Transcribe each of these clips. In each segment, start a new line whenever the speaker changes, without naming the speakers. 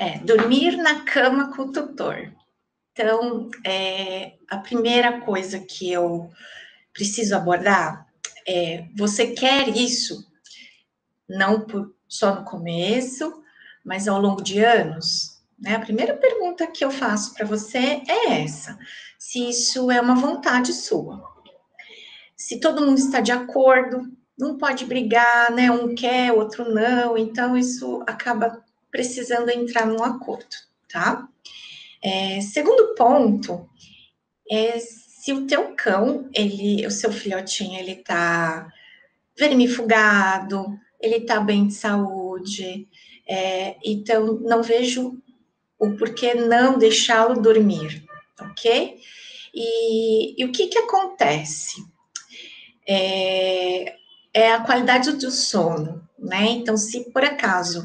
É, dormir na cama com o tutor. Então, é, a primeira coisa que eu preciso abordar é: você quer isso? Não por, só no começo, mas ao longo de anos? Né? A primeira pergunta que eu faço para você é essa: se isso é uma vontade sua. Se todo mundo está de acordo, não pode brigar, né? Um quer, outro não, então isso acaba precisando entrar num acordo, tá? É, segundo ponto é se o teu cão, ele, o seu filhotinho, ele tá vermifugado, ele tá bem de saúde, é, então não vejo o porquê não deixá-lo dormir, ok? E, e, o que que acontece? É, é a qualidade do sono, né? Então, se por acaso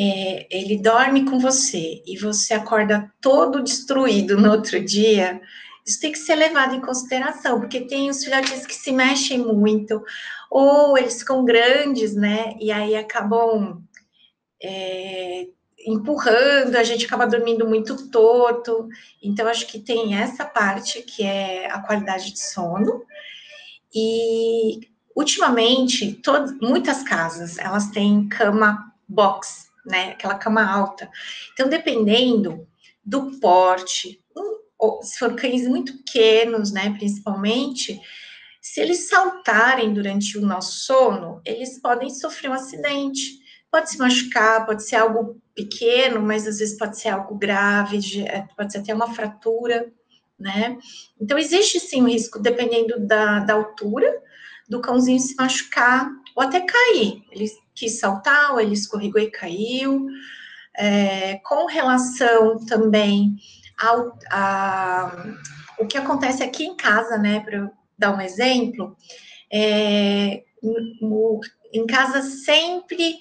é, ele dorme com você e você acorda todo destruído no outro dia, isso tem que ser levado em consideração, porque tem os filhotes que se mexem muito, ou eles ficam grandes, né? E aí acabam é, empurrando, a gente acaba dormindo muito torto. Então, acho que tem essa parte que é a qualidade de sono. E ultimamente, todas, muitas casas elas têm cama box, né? Aquela cama alta. Então, dependendo do porte, ou, se for cães muito pequenos, né, principalmente, se eles saltarem durante o nosso sono, eles podem sofrer um acidente. Pode se machucar, pode ser algo pequeno, mas às vezes pode ser algo grave, é, pode ser até uma fratura, né? Então, existe sim um risco, dependendo da, da altura, do cãozinho se machucar ou até cair. Ele quis saltar, ou ele escorregou e caiu. É, com relação também ao a, o que acontece aqui em casa, né, para dar um exemplo, é, no, em casa sempre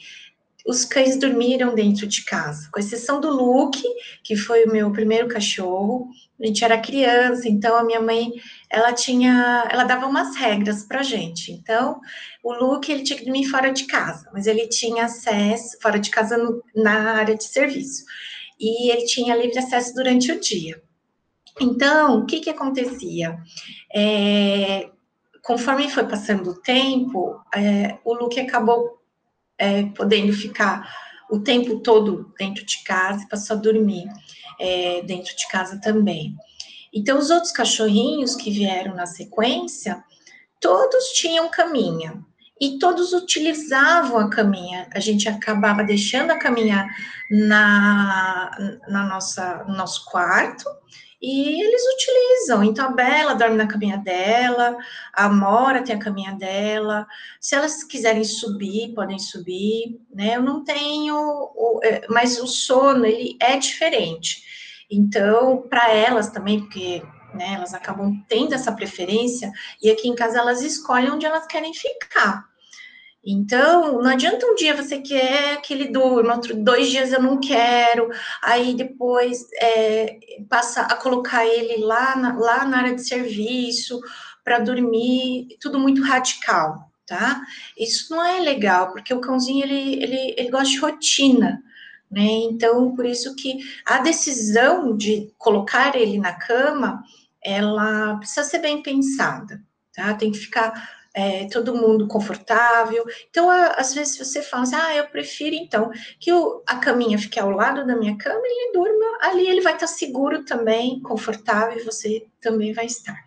os cães dormiram dentro de casa, com exceção do Luke, que foi o meu primeiro cachorro. A gente era criança, então a minha mãe, ela tinha, ela dava umas regras pra gente. Então, o Luke, ele tinha que dormir fora de casa, mas ele tinha acesso, fora de casa, no, na área de serviço. E ele tinha livre acesso durante o dia. Então, o que que acontecia? É, conforme foi passando o tempo, é, o Luke acabou é, podendo ficar o tempo todo dentro de casa e passou a dormir é, dentro de casa também. Então, os outros cachorrinhos que vieram na sequência, todos tinham caminha e todos utilizavam a caminha. A gente acabava deixando a caminha na, na nossa, no nosso quarto e eles utilizam. Então, a Bela dorme na caminha dela, a Mora tem a caminha dela. Se elas quiserem subir, podem subir, né? Eu não tenho, é, mas o sono, ele é diferente. Então, para elas também, porque né, elas acabam tendo essa preferência, e aqui em casa elas escolhem onde elas querem ficar. Então, não adianta um dia você quer que ele durma, outro dois dias eu não quero, aí depois é, passa a colocar ele lá na, lá na área de serviço para dormir, tudo muito radical, tá? Isso não é legal, porque o cãozinho ele, ele, ele gosta de rotina, né? Então, por isso que a decisão de colocar ele na cama, ela precisa ser bem pensada, tá? Tem que ficar é, todo mundo confortável. Então, às vezes você fala assim, ah, eu prefiro então que o, a caminha fique ao lado da minha cama e ele durma ali, ele vai estar seguro também, confortável, e você também vai estar.